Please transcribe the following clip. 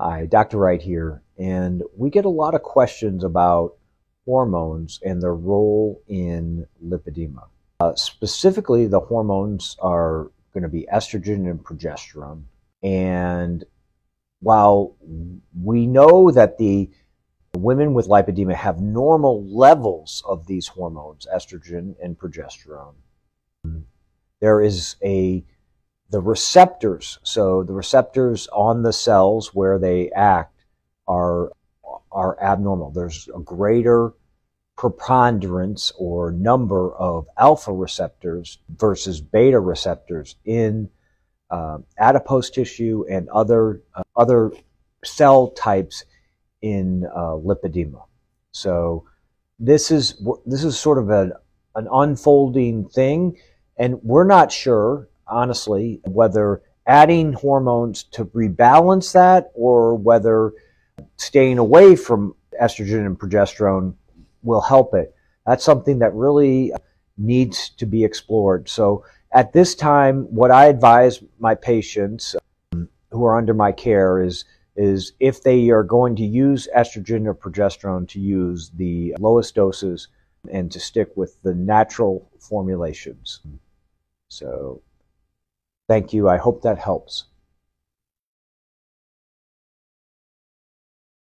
Hi, Dr. Wright here, and we get a lot of questions about hormones and their role in lipedema. Uh, specifically, the hormones are going to be estrogen and progesterone. And while we know that the women with lipedema have normal levels of these hormones, estrogen and progesterone, there is a the receptors, so the receptors on the cells where they act are, are abnormal. There's a greater preponderance or number of alpha receptors versus beta receptors in uh, adipose tissue and other uh, other cell types in uh, lipedema. So this is this is sort of a, an unfolding thing, and we're not sure honestly, whether adding hormones to rebalance that or whether staying away from estrogen and progesterone will help it. That's something that really needs to be explored. So at this time, what I advise my patients um, who are under my care is is if they are going to use estrogen or progesterone to use the lowest doses and to stick with the natural formulations. So Thank you. I hope that helps.